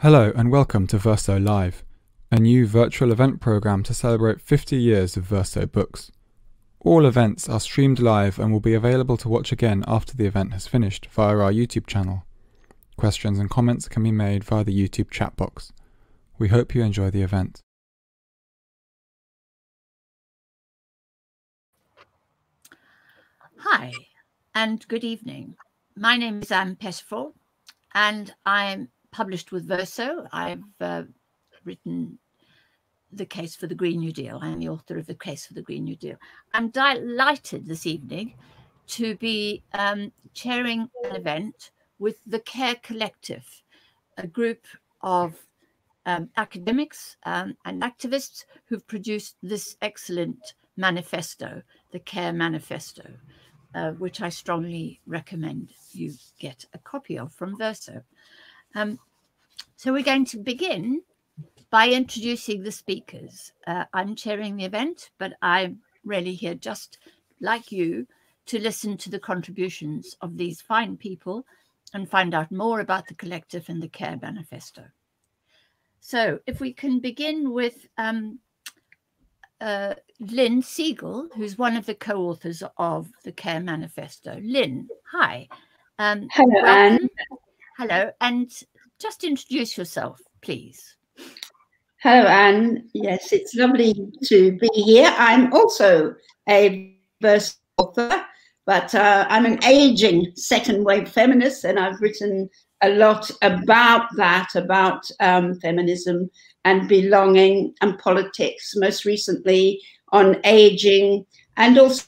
Hello and welcome to Verso Live, a new virtual event program to celebrate 50 years of Verso books. All events are streamed live and will be available to watch again after the event has finished via our YouTube channel. Questions and comments can be made via the YouTube chat box. We hope you enjoy the event. Hi, and good evening. My name is um, Ann Pettifor, and I'm published with Verso. I've uh, written the case for the Green New Deal. I am the author of the case for the Green New Deal. I'm delighted this evening to be um, chairing an event with the CARE Collective, a group of um, academics um, and activists who've produced this excellent manifesto, the CARE Manifesto uh, which I strongly recommend you get a copy of from Verso. Um, so we're going to begin by introducing the speakers. Uh, I'm chairing the event, but I'm really here just like you to listen to the contributions of these fine people and find out more about the collective and the CARE manifesto. So if we can begin with um, uh, Lynne Segal, who's one of the co-authors of the Care Manifesto. Lynne, hi. Um, Hello, Ann. Hello, and just introduce yourself, please. Hello, Ann. Yes, it's lovely to be here. I'm also a Verso author, but uh, I'm an aging second wave feminist, and I've written a lot about that, about um, feminism and belonging and politics, most recently on aging and also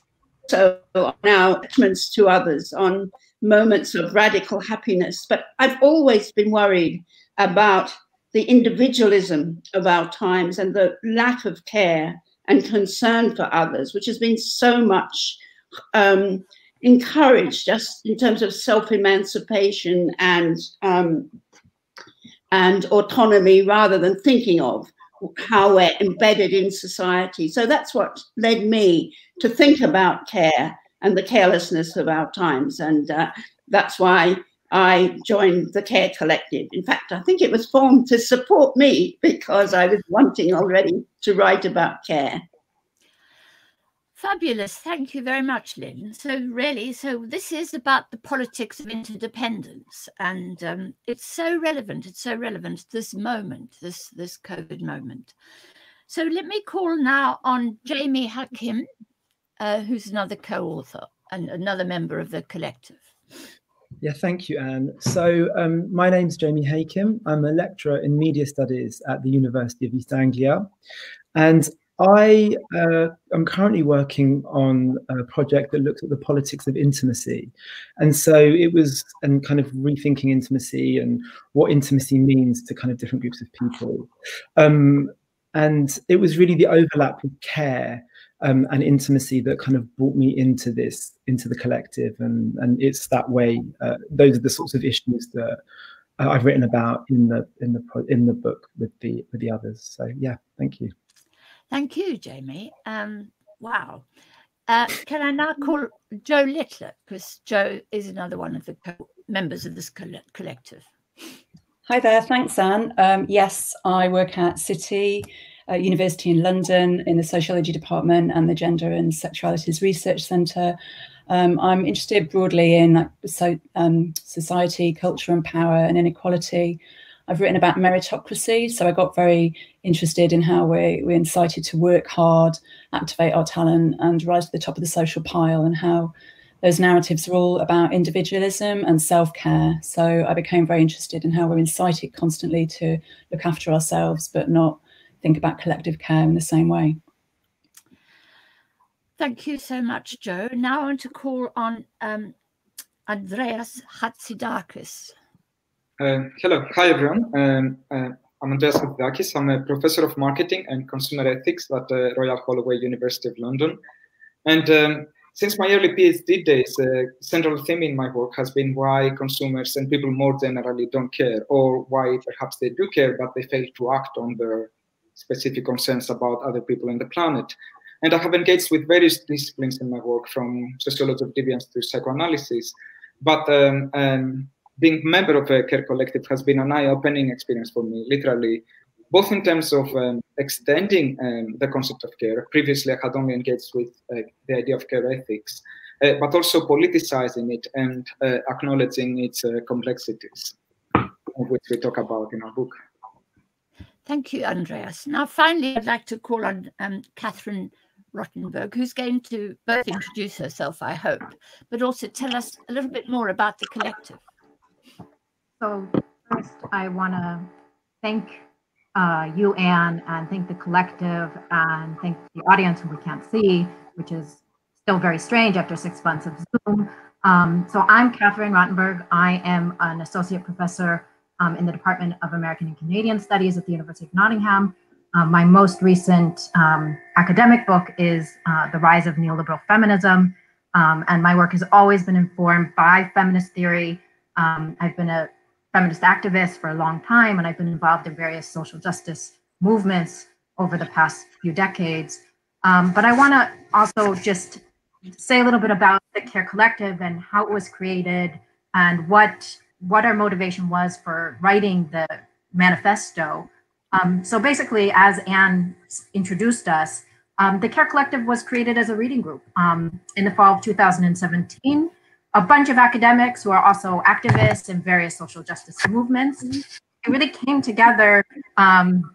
now attachments to others, on moments of radical happiness. But I've always been worried about the individualism of our times and the lack of care and concern for others, which has been so much um, encouraged just in terms of self-emancipation and um, and autonomy rather than thinking of how we're embedded in society. So that's what led me to think about care and the carelessness of our times. And uh, that's why I joined the Care Collective. In fact, I think it was formed to support me because I was wanting already to write about care. Fabulous. Thank you very much, Lynne. So, really, so this is about the politics of interdependence, and um, it's so relevant. It's so relevant this moment, this this COVID moment. So, let me call now on Jamie Hakim, uh, who's another co-author and another member of the collective. Yeah, thank you, Ann. So, um, my name's Jamie Hakim. I'm a lecturer in media studies at the University of East Anglia, and I uh, am currently working on a project that looks at the politics of intimacy. And so it was and kind of rethinking intimacy and what intimacy means to kind of different groups of people. Um, and it was really the overlap with care um, and intimacy that kind of brought me into this, into the collective. And, and it's that way, uh, those are the sorts of issues that I've written about in the, in the, in the book with the, with the others. So yeah, thank you. Thank you, Jamie. Um, wow. Uh, can I now call Jo Littler? Because Jo is another one of the members of this collective. Hi there. Thanks, Ann. Um, yes, I work at City University in London in the Sociology Department and the Gender and Sexualities Research Centre. Um, I'm interested broadly in like, so, um, society, culture, and power and inequality. I've written about meritocracy, so I got very interested in how we, we're incited to work hard, activate our talent, and rise to the top of the social pile, and how those narratives are all about individualism and self care. So I became very interested in how we're incited constantly to look after ourselves, but not think about collective care in the same way. Thank you so much, Jo. Now I want to call on um, Andreas Chatzidakis. Uh, hello, hi everyone. Um, uh, I'm Andreas Chatzidakis. I'm a professor of marketing and consumer ethics at the Royal Holloway University of London. And um, since my early PhD days, a uh, central theme in my work has been why consumers and people more generally don't care, or why perhaps they do care, but they fail to act on their specific concerns about other people in the planet. And I have engaged with various disciplines in my work, from sociology of deviance to psychoanalysis. But um, um, being member of a care collective has been an eye-opening experience for me, literally, both in terms of um, extending um, the concept of care. Previously, I had only engaged with uh, the idea of care ethics, uh, but also politicizing it and uh, acknowledging its uh, complexities, which we talk about in our book. Thank you, Andreas. Now, finally, I'd like to call on um, Catherine Rottenberg, who's going to both introduce herself, I hope, but also tell us a little bit more about the collective. So first, I want to thank uh, you, Ann, and thank the collective, and thank the audience who we can't see, which is still very strange after six months of Zoom. Um, so I'm Catherine Rottenberg. I am an associate professor um, in the Department of American and Canadian Studies at the University of Nottingham. Um, my most recent um, academic book is uh, The Rise of Neoliberal Feminism. Um, and my work has always been informed by feminist theory. Um, I've been a feminist activist for a long time, and I've been involved in various social justice movements over the past few decades. Um, but I want to also just say a little bit about the Care Collective and how it was created and what what our motivation was for writing the manifesto. Um, so basically, as Ann introduced us, um, the Care Collective was created as a reading group um, in the fall of 2017. A bunch of academics who are also activists in various social justice movements. It really came together um,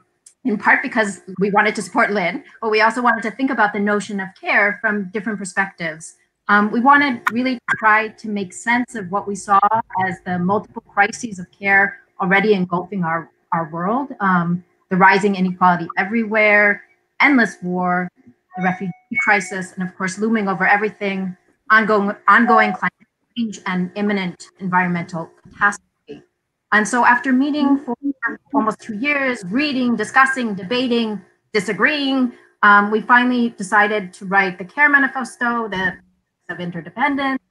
in part because we wanted to support Lynne, but we also wanted to think about the notion of care from different perspectives. Um, we wanted really try to make sense of what we saw as the multiple crises of care already engulfing our our world, um, the rising inequality everywhere, endless war, the refugee crisis, and of course, looming over everything, ongoing, ongoing climate change and imminent environmental catastrophe. And so after meeting for almost two years, reading, discussing, debating, disagreeing, um, we finally decided to write the CARE Manifesto, the of interdependence,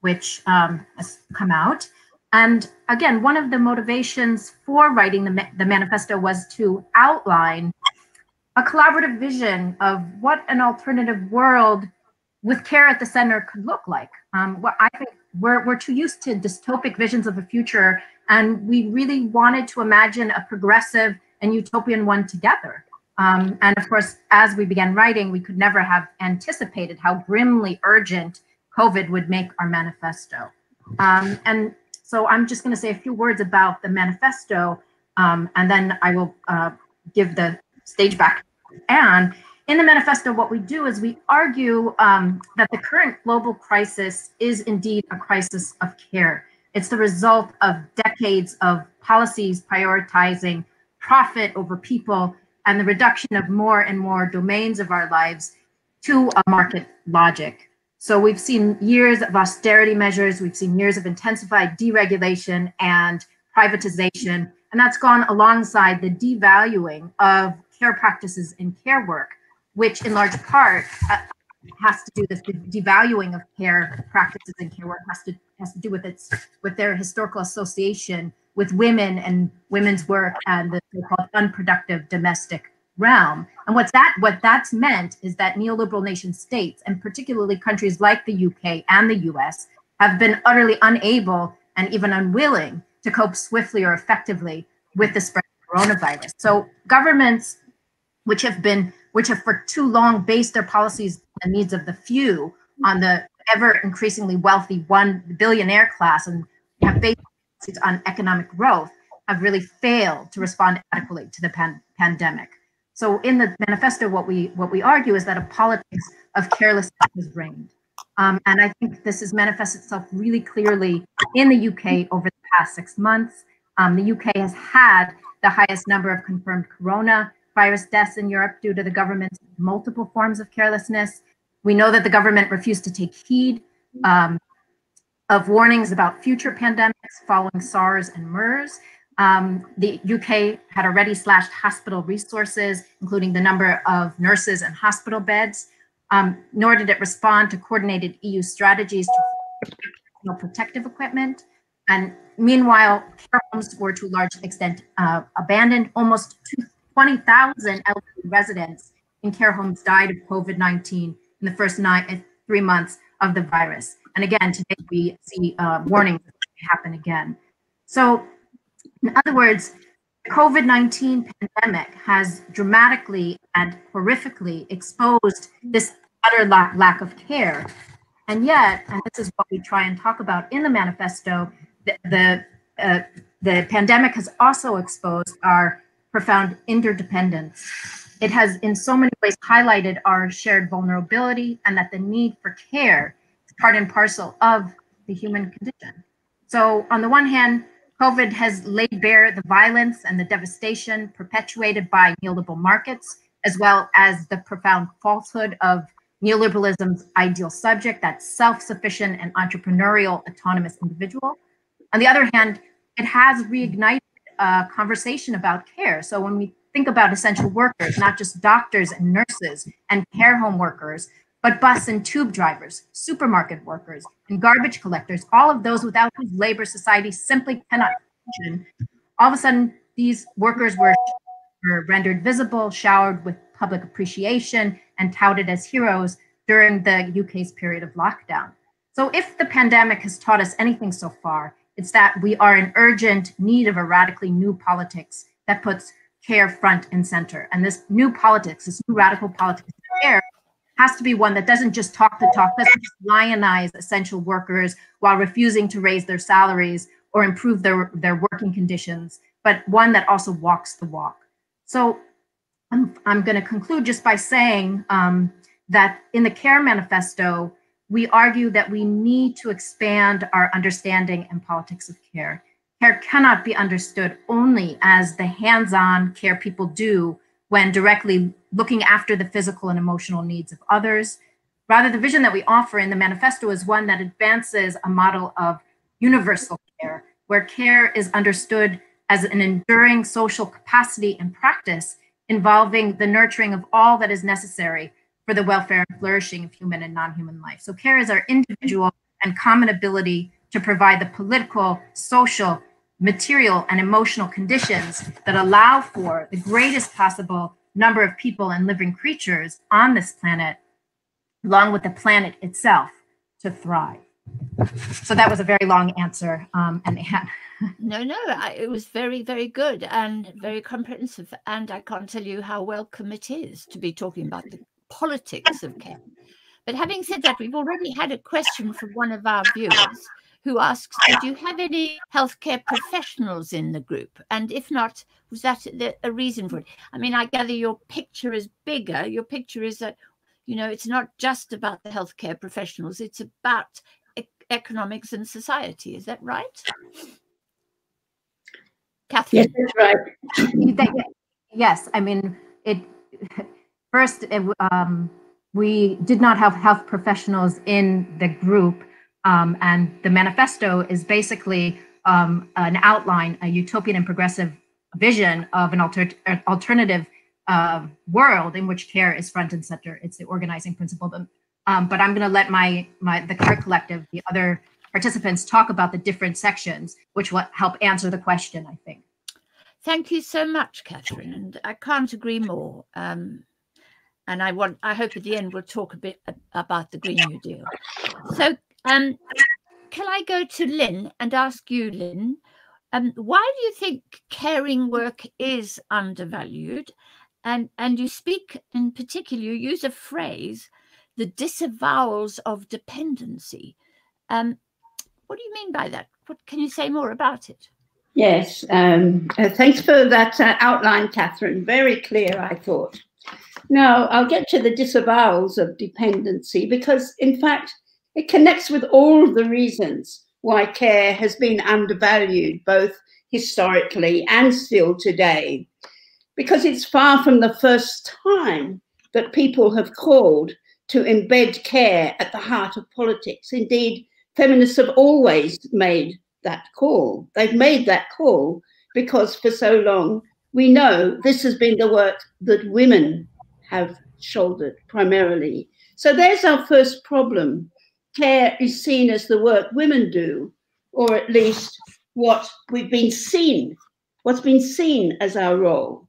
which um, has come out. And again, one of the motivations for writing the, the manifesto was to outline a collaborative vision of what an alternative world with care at the center could look like. Um, what I think we're, we're too used to dystopic visions of the future, and we really wanted to imagine a progressive and utopian one together. Um, and of course, as we began writing, we could never have anticipated how grimly urgent COVID would make our manifesto. Um, and so I'm just going to say a few words about the manifesto, um, and then I will uh, give the stage back And In the manifesto, what we do is we argue um, that the current global crisis is indeed a crisis of care. It's the result of decades of policies prioritizing profit over people and the reduction of more and more domains of our lives to a market logic. So we've seen years of austerity measures, we've seen years of intensified deregulation and privatization, and that's gone alongside the devaluing of care practices and care work, which in large part uh, has to do this the devaluing of care practices and care work has to has to do with its with their historical association with women and women's work and the so-called unproductive domestic realm. And what's that what that's meant is that neoliberal nation states, and particularly countries like the UK and the US, have been utterly unable and even unwilling to cope swiftly or effectively with the spread of coronavirus. So governments which have been which have for too long based their policies on the needs of the few on the ever increasingly wealthy one billionaire class and have based on economic growth have really failed to respond adequately to the pan- pandemic. So in the manifesto, what we what we argue is that a politics of carelessness has reigned. Um, and I think this has manifested itself really clearly in the UK over the past six months. Um, the UK has had the highest number of confirmed coronavirus deaths in Europe due to the government's multiple forms of carelessness. We know that the government refused to take heed um, of warnings about future pandemics following SARS and MERS. Um, the UK had already slashed hospital resources, including the number of nurses and hospital beds, um, nor did it respond to coordinated EU strategies to protective equipment. And meanwhile, care homes were to a large extent uh, abandoned. Almost 20,000 elderly residents in care homes died of COVID 19 in the first nine, uh, three months of the virus. And again, today we see uh, warnings happen again. So, in other words, the COVID 19 pandemic has dramatically and horrifically exposed this utter lack, lack of care. And yet, and this is what we try and talk about in the manifesto, the, the, uh, the pandemic has also exposed our profound interdependence. It has, in so many ways, highlighted our shared vulnerability and that the need for care is part and parcel of the human condition. So, on the one hand, COVID has laid bare the violence and the devastation perpetuated by neoliberal markets, as well as the profound falsehood of neoliberalism's ideal subject, that self sufficient and entrepreneurial autonomous individual. On the other hand, it has reignited a conversation about care. So when we think about essential workers, not just doctors and nurses and care home workers, but bus and tube drivers, supermarket workers, and garbage collectors, all of those without whose labor society simply cannot function, all of a sudden these workers were, were rendered visible, showered with public appreciation, and touted as heroes during the UK's period of lockdown. So if the pandemic has taught us anything so far, it's that we are in urgent need of a radically new politics that puts care front and center. And this new politics, this new radical politics care, has to be one that doesn't just talk the talk, doesn't just lionize essential workers while refusing to raise their salaries or improve their, their working conditions, but one that also walks the walk. So I'm, I'm going to conclude just by saying um, that in the CARE manifesto, we argue that we need to expand our understanding and politics of care. Care cannot be understood only as the hands on care people do when directly looking after the physical and emotional needs of others. Rather, the vision that we offer in the manifesto is one that advances a model of universal care, where care is understood as an enduring social capacity and practice involving the nurturing of all that is necessary for the welfare and flourishing of human and non human life. So, care is our individual and common ability to provide the political, social, material, and emotional conditions that allow for the greatest possible number of people and living creatures on this planet, along with the planet itself, to thrive. So that was a very long answer, um, and no, no, I, it was very, very good and very comprehensive. And I can't tell you how welcome it is to be talking about the politics of care. But having said that, we've already had a question from one of our viewers who asks, "Did you have any healthcare professionals in the group? And if not, was that a reason for it?" I mean, I gather your picture is bigger. Your picture is that, you know, it's not just about the healthcare professionals; it's about e economics and society. Is that right, Catherine? Yes, that's right. yes, I mean it first, it, um, we did not have health professionals in the group, um, and the manifesto is basically um, an outline, a utopian and progressive vision of an alter alternative uh, world in which care is front and center. It's the organizing principle. But, um, but I'm going to let my my the Care Collective, the other participants, talk about the different sections, which will help answer the question. I think. Thank you so much, Catherine, and I can't agree more. Um, and I want I hope at the end we'll talk a bit about the Green New Deal. So um, can I go to Lynne and ask you, Lynne, um, why do you think caring work is undervalued? And and you speak in particular, you use a phrase, the disavowals of dependency. Um, what do you mean by that? What can you say more about it? Yes, um, uh, thanks for that uh, outline, Catherine. Very clear, I thought. Now, I'll get to the disavowals of dependency because, in fact, it connects with all the reasons why care has been undervalued, both historically and still today, because it's far from the first time that people have called to embed care at the heart of politics. Indeed, feminists have always made that call. They've made that call because for so long we know this has been the work that women have shouldered primarily. So there's our first problem. Care is seen as the work women do, or at least what we've been seen, what's been seen as our role,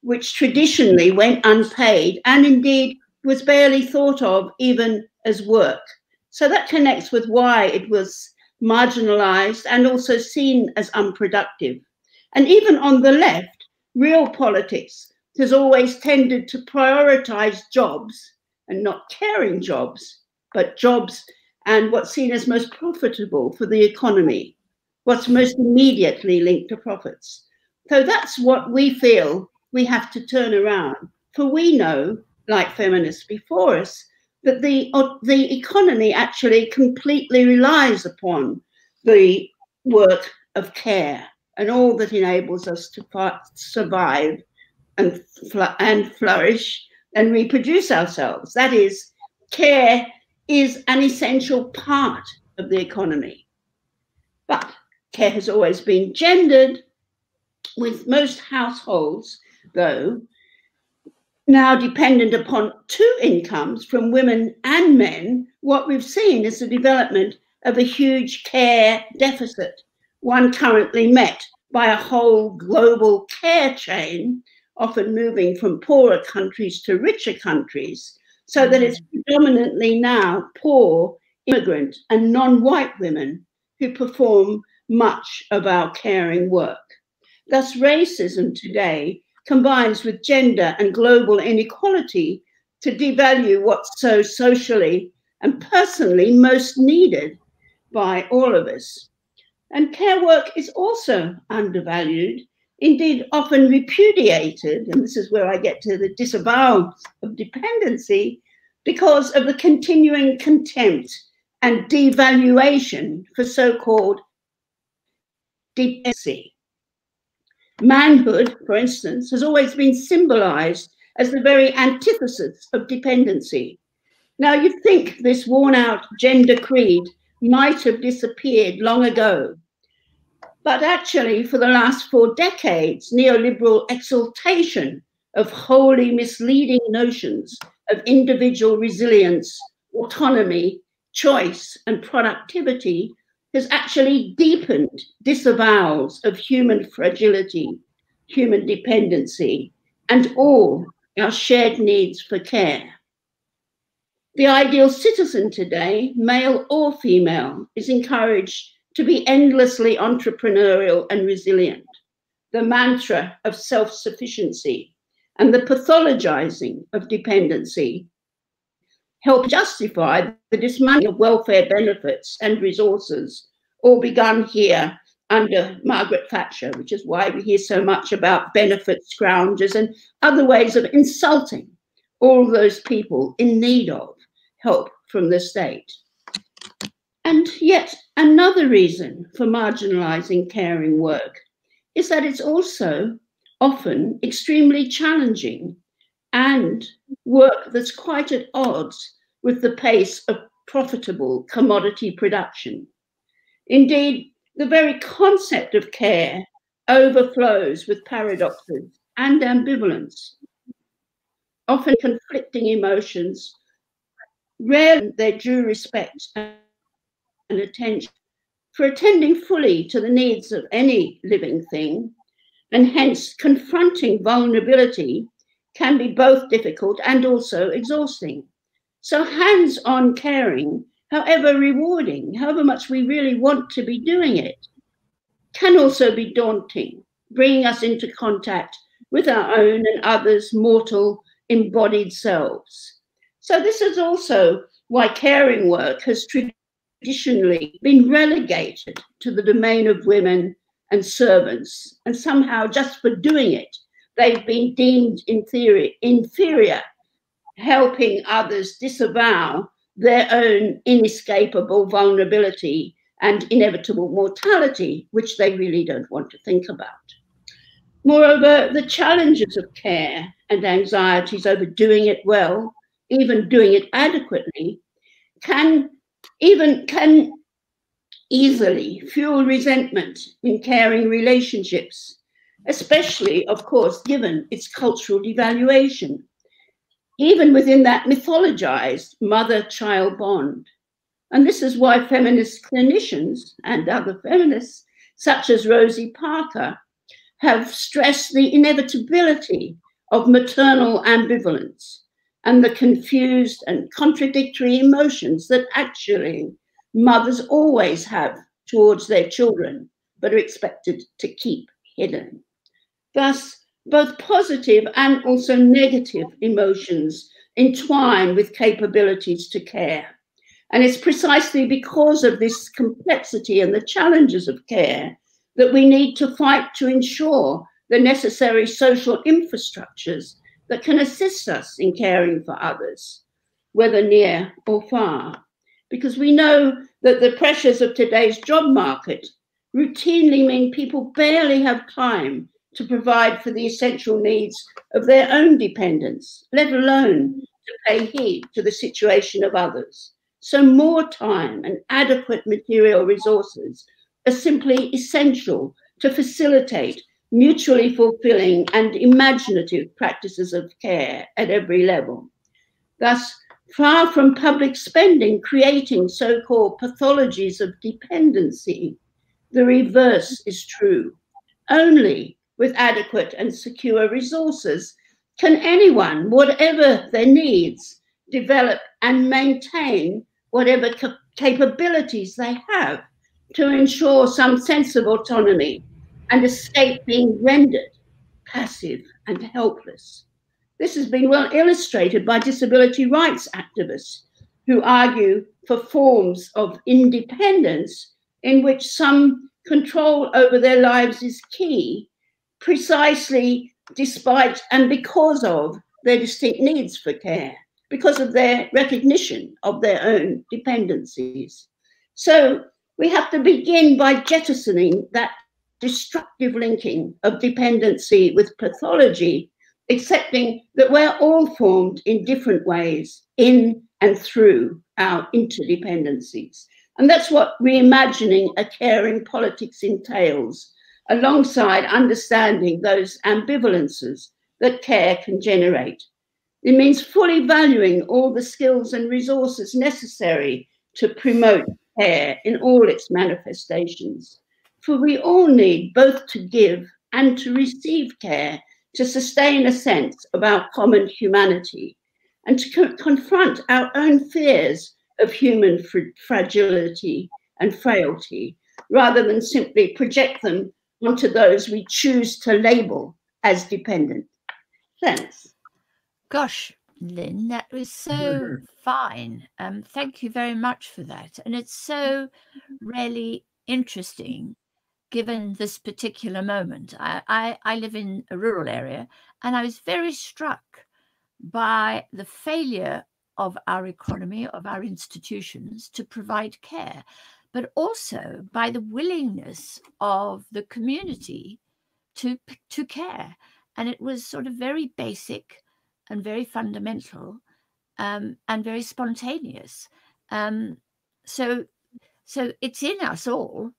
which traditionally went unpaid and indeed was barely thought of even as work. So that connects with why it was marginalized, and also seen as unproductive. And even on the left, real politics has always tended to prioritize jobs and not caring jobs, but jobs and what's seen as most profitable for the economy, what's most immediately linked to profits. So that's what we feel we have to turn around. For we know, like feminists before us, that the, uh, the economy actually completely relies upon the work of care and all that enables us to survive and, fl- and flourish and reproduce ourselves. That is, care is an essential part of the economy. But care has always been gendered, with most households, though, now dependent upon two incomes from women and men, what we've seen is the development of a huge care deficit, one currently met by a whole global care chain, often moving from poorer countries to richer countries, so that it's mm-hmm. predominantly now poor, immigrant, and non white women who perform much of our caring work. Thus, racism today combines with gender and global inequality to devalue what's so socially and personally most needed by all of us. And care work is also undervalued, indeed, often repudiated. And this is where I get to the disavowal of dependency because of the continuing contempt and devaluation for so called dependency. Manhood, for instance, has always been symbolized as the very antithesis of dependency. Now, you'd think this worn out gender creed might have disappeared long ago. But actually, for the last four decades, neoliberal exaltation of wholly misleading notions of individual resilience, autonomy, choice, and productivity has actually deepened disavowals of human fragility, human dependency, and all our shared needs for care. The ideal citizen today, male or female, is encouraged to be endlessly entrepreneurial and resilient. The mantra of self sufficiency and the pathologizing of dependency help justify the dismantling of welfare benefits and resources, all begun here under Margaret Thatcher, which is why we hear so much about benefit scroungers and other ways of insulting all those people in need of help from the state. And yet, another reason for marginalizing caring work is that it's also often extremely challenging and work that's quite at odds with the pace of profitable commodity production. Indeed, the very concept of care overflows with paradoxes and ambivalence, often conflicting emotions, rarely their due respect and attention. For attending fully to the needs of any living thing, and hence confronting vulnerability can be both difficult and also exhausting. So, hands on caring, however rewarding, however much we really want to be doing it, can also be daunting, bringing us into contact with our own and others' mortal embodied selves. So, this is also why caring work has traditionally been relegated to the domain of women and servants, and somehow just for doing it, they've been deemed in theory inferior, helping others disavow their own inescapable vulnerability and inevitable mortality, which they really don't want to think about. Moreover, the challenges of care and anxieties over doing it well, even doing it adequately, can even can easily fuel resentment in caring relationships especially, of course, given its cultural devaluation, even within that mythologized mother child bond. And this is why feminist clinicians and other feminists, such as Rosie Parker, have stressed the inevitability of maternal ambivalence and the confused and contradictory emotions that actually mothers always have towards their children, but are expected to keep hidden. Thus, both positive and also negative emotions entwine with capabilities to care. And it's precisely because of this complexity and the challenges of care that we need to fight to ensure the necessary social infrastructures that can assist us in caring for others, whether near or far. Because we know that the pressures of today's job market routinely mean people barely have time to provide for the essential needs of their own dependents, let alone to pay heed to the situation of others. So, more time and adequate material resources are simply essential to facilitate mutually fulfilling and imaginative practices of care at every level. Thus, far from public spending creating so called pathologies of dependency, the reverse is true. Only with adequate and secure resources can anyone, whatever their needs, develop and maintain whatever cap- capabilities they have to ensure some sense of autonomy and escape being rendered passive and helpless. This has been well illustrated by disability rights activists who argue for forms of independence in which some control over their lives is key, precisely despite and because of their distinct needs for care, because of their recognition of their own dependencies. So we have to begin by jettisoning that destructive linking of dependency with pathology, accepting that we're all formed in different ways in and through our interdependencies. And that's what reimagining a caring politics entails, alongside understanding those ambivalences that care can generate. It means fully valuing all the skills and resources necessary to promote care in all its manifestations. For we all need both to give and to receive care to sustain a sense of our common humanity and to co- confront our own fears of human fr- fragility and frailty rather than simply project them onto those we choose to label as dependent. Thanks. Gosh, Lynne, that was so fine. Um, thank you very much for that. And it's so really interesting given this particular moment. I, I, I live in a rural area and I was very struck by the failure of our economy, of our institutions to provide care, but also by the willingness of the community to, to care. And it was sort of very basic and very fundamental um, and very spontaneous. Um, so, so it's in us all.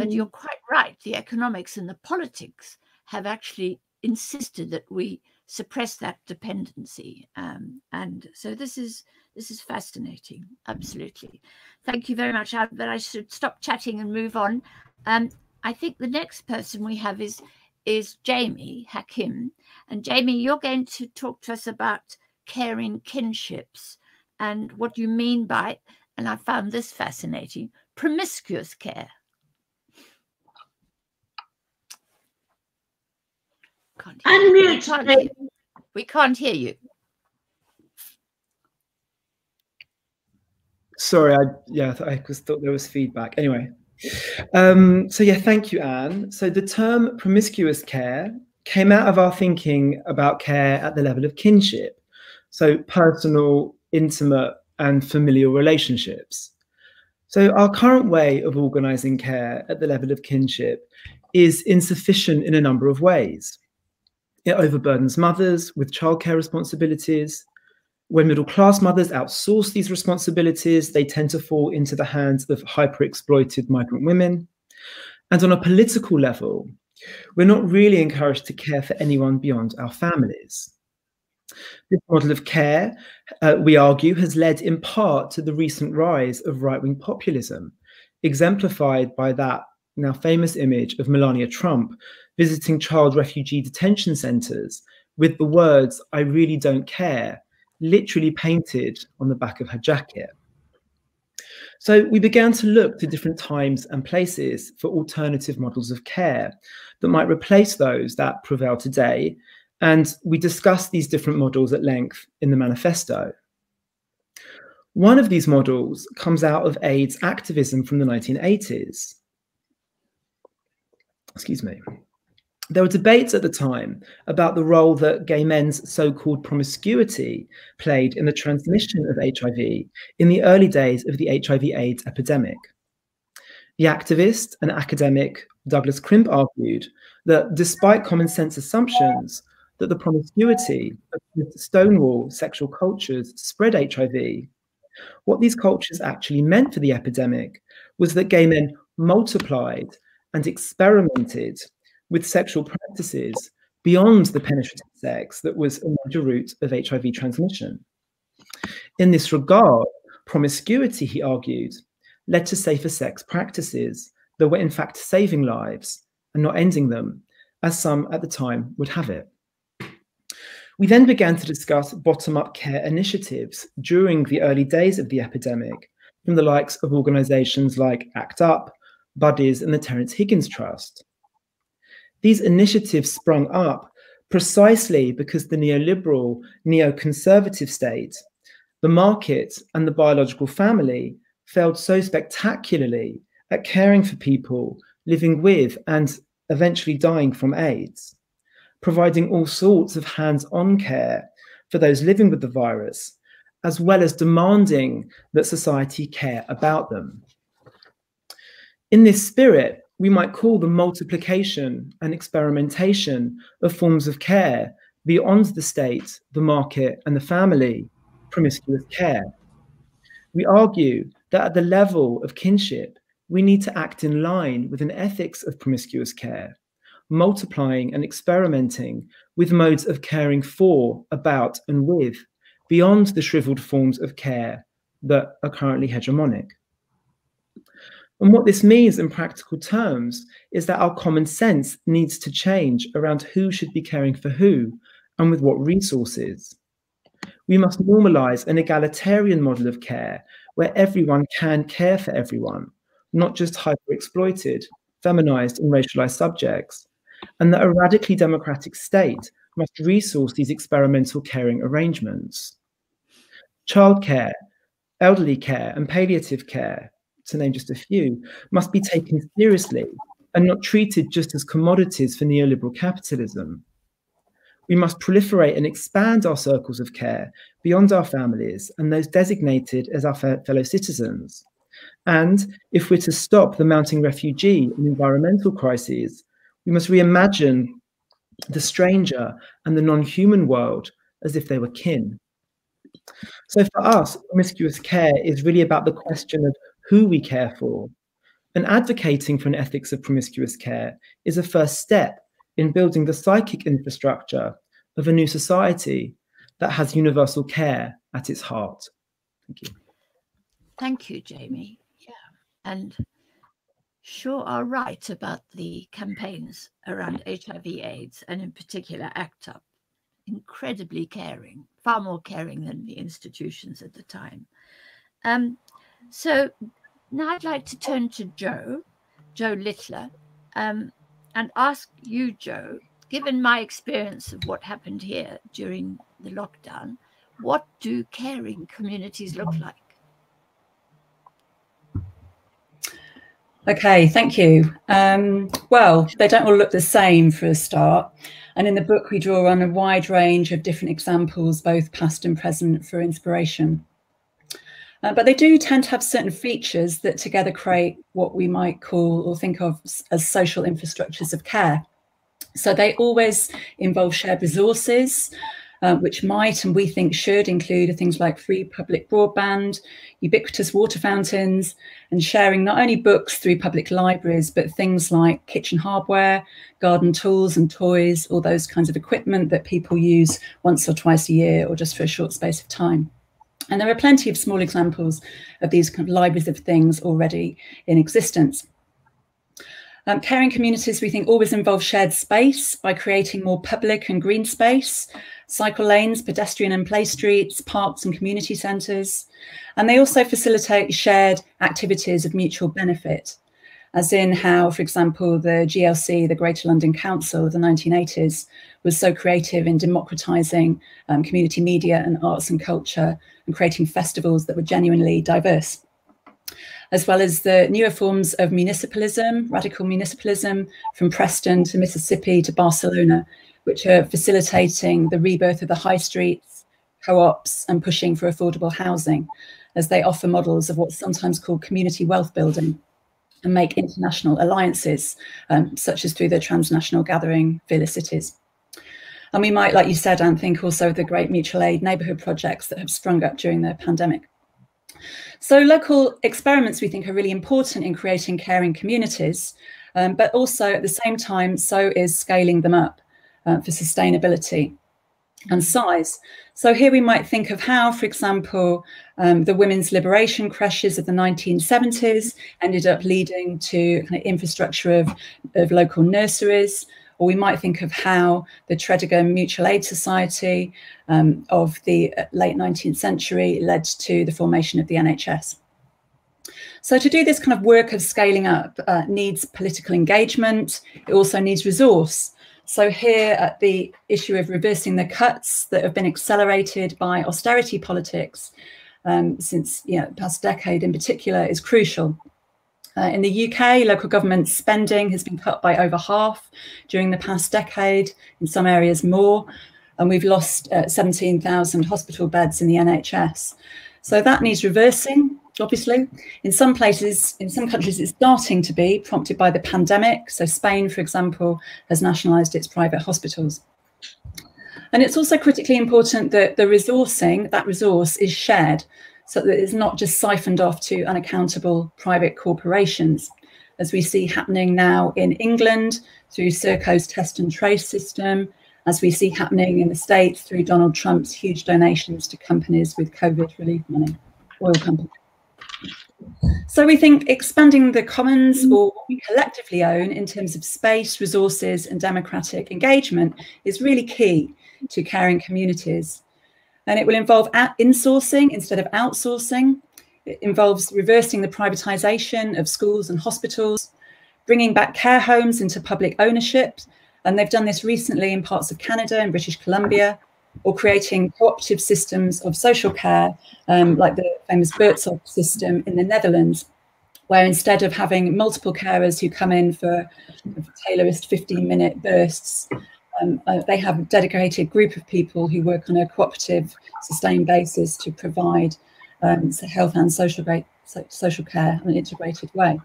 But mm. you're quite right. The economics and the politics have actually insisted that we suppress that dependency. Um, and so this is this is fascinating. Absolutely. Thank you very much. I, but I should stop chatting and move on. Um, I think the next person we have is is Jamie Hakim. And Jamie, you're going to talk to us about caring kinships and what you mean by, and I found this fascinating, promiscuous care. Can't Unmute. We can't, hear, we can't hear you. Sorry, I yeah, I just thought there was feedback. Anyway, um, so yeah, thank you, Ann. So the term promiscuous care came out of our thinking about care at the level of kinship, so personal, intimate, and familial relationships. So our current way of organizing care at the level of kinship is insufficient in a number of ways. It overburdens mothers with childcare responsibilities. When middle class mothers outsource these responsibilities, they tend to fall into the hands of hyper exploited migrant women. And on a political level, we're not really encouraged to care for anyone beyond our families. This model of care, uh, we argue, has led in part to the recent rise of right wing populism, exemplified by that now famous image of Melania Trump visiting child refugee detention centers with the words, I really don't care, literally painted on the back of her jacket. So we began to look to different times and places for alternative models of care that might replace those that prevail today. And we discussed these different models at length in the manifesto. One of these models comes out of AIDS activism from the 1980s. Excuse me. There were debates at the time about the role that gay men's so called promiscuity played in the transmission of HIV in the early days of the HIV AIDS epidemic. The activist and academic Douglas Crimp argued that despite common sense assumptions that the promiscuity of Stonewall sexual cultures spread HIV, what these cultures actually meant for the epidemic was that gay men multiplied and experimented with sexual practices beyond the penetrative sex that was a major route of HIV transmission. In this regard, promiscuity, he argued, led to safer sex practices that were in fact saving lives and not ending them, as some at the time would have it. We then began to discuss bottom up care initiatives during the early days of the epidemic from the likes of organizations like ACT UP, Buddies, and the Terence Higgins Trust. These initiatives sprung up precisely because the neoliberal, neoconservative state, the market, and the biological family failed so spectacularly at caring for people living with and eventually dying from AIDS, providing all sorts of hands on care for those living with the virus, as well as demanding that society care about them. In this spirit, we might call the multiplication and experimentation of forms of care beyond the state, the market, and the family promiscuous care. We argue that at the level of kinship, we need to act in line with an ethics of promiscuous care, multiplying and experimenting with modes of caring for, about, and with, beyond the shriveled forms of care that are currently hegemonic. And what this means in practical terms is that our common sense needs to change around who should be caring for who and with what resources. We must normalize an egalitarian model of care where everyone can care for everyone, not just hyper exploited, feminized, and racialized subjects, and that a radically democratic state must resource these experimental caring arrangements. Childcare, elderly care, and palliative care to name just a few, must be taken seriously and not treated just as commodities for neoliberal capitalism. We must proliferate and expand our circles of care beyond our families and those designated as our fellow citizens. And if we're to stop the mounting refugee and environmental crises, we must reimagine the stranger and the non human world as if they were kin. So for us, promiscuous care is really about the question of who we care for. And advocating for an ethics of promiscuous care is a first step in building the psychic infrastructure of a new society that has universal care at its heart. Thank you. Thank you, Jamie. Yeah. And sure are right about the campaigns around HIV AIDS and in particular ACT UP. Incredibly caring, far more caring than the institutions at the time. Um, so now I'd like to turn to Jo, Jo Littler, um, and ask you, Jo, given my experience of what happened here during the lockdown, what do caring communities look like? Okay, thank you. Um, well, they don't all look the same for a start. And in the book, we draw on a wide range of different examples, both past and present, for inspiration. Uh, but they do tend to have certain features that together create what we might call or think of as social infrastructures of care. So they always involve shared resources, uh, which might and we think should include things like free public broadband, ubiquitous water fountains, and sharing not only books through public libraries, but things like kitchen hardware, garden tools and toys, all those kinds of equipment that people use once or twice a year or just for a short space of time. And there are plenty of small examples of these kind of libraries of things already in existence. Um, caring communities, we think, always involve shared space by creating more public and green space. cycle lanes, pedestrian and play streets, parks and community centres. And they also facilitate shared activities of mutual benefit, as in how, for example, the GLC, the Greater London Council of the 1980s, was so creative in democratising um, community media and arts and culture and creating festivals that were genuinely diverse as well as the newer forms of municipalism, radical municipalism from Preston to Mississippi to Barcelona, which are facilitating the rebirth of the high streets, co-ops and pushing for affordable housing as they offer models of what's sometimes called community wealth building and make international alliances, um, such as through the transnational gathering Villa Cities. And we might, like you said, and think also of the great mutual aid neighbourhood projects that have sprung up during the pandemic. So local experiments we think are really important in creating caring communities, um, but also at the same time, so is scaling them up uh, for sustainability and size. So here we might think of how, for example, um, the women's liberation creches of the 1970s ended up leading to kind of infrastructure of, of local nurseries, or we might think of how the Tredegar Mutual Aid Society um, of the uh, late 19th century led to the formation of the NHS. So to do this kind of work of scaling up uh, needs political engagement. It also needs resource. So here at the issue of reversing the cuts that have been accelerated by austerity politics um, since you know, past decade in particular is crucial. Uh, in the UK, local government spending has been cut by over half during the past decade, in some areas more, and we've lost uh, 17,000 hospital beds in the NHS. So that needs reversing, obviously. In some places, in some countries, it's starting to be prompted by the pandemic. So Spain, for example, has nationalised its private hospitals. And it's also critically important that the resourcing, that resource is shared so that it's not just siphoned off to unaccountable private corporations, as we see happening now in England through Serco's test and trace system, as we see happening in the States through Donald Trump's huge donations to companies with COVID relief money, oil companies. So we think expanding the commons or what we collectively own in terms of space, resources and democratic engagement is really key to caring communities and it will involve insourcing instead of outsourcing. It involves reversing the privatization of schools and hospitals, bringing back care homes into public ownership. And they've done this recently in parts of Canada and British Columbia, or creating cooperative systems of social care, um, like the famous Buurtzorg system in the Netherlands, where instead of having multiple carers who come in for Taylorist 15 minute bursts, um, uh, they have a dedicated group of people who work on a cooperative, sustained basis to provide um, health and social, social care in an integrated way.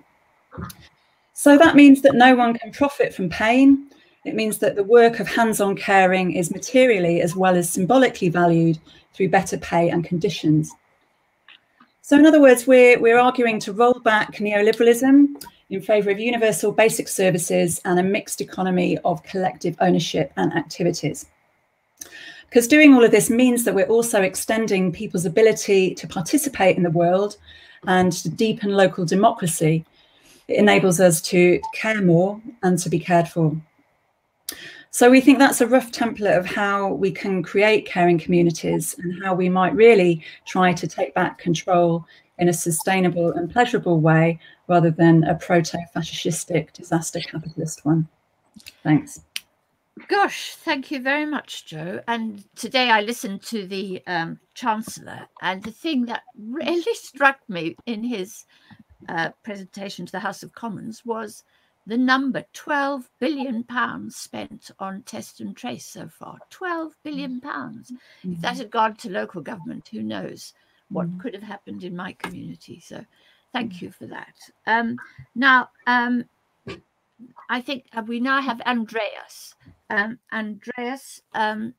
So that means that no one can profit from pain. It means that the work of hands-on caring is materially as well as symbolically valued through better pay and conditions. So in other words, we're, we're arguing to roll back neoliberalism in favour of universal basic services and a mixed economy of collective ownership and activities. Because doing all of this means that we're also extending people's ability to participate in the world and to deepen local democracy. It enables us to care more and to be cared for. So we think that's a rough template of how we can create caring communities and how we might really try to take back control in a sustainable and pleasurable way rather than a proto-fascistic disaster capitalist one. Thanks. Gosh, thank you very much, Jo. And today I listened to the um, Chancellor, and the thing that really struck me in his uh, presentation to the House of Commons was the number 12 billion pounds spent on test and trace so far 12 billion pounds mm -hmm. if that mm-hmm. had gone to local government who knows what mm. could have happened in my community. So thank mm. you for that. Um, now, um, I think uh, we now have Andreas. Um, Andreas, um,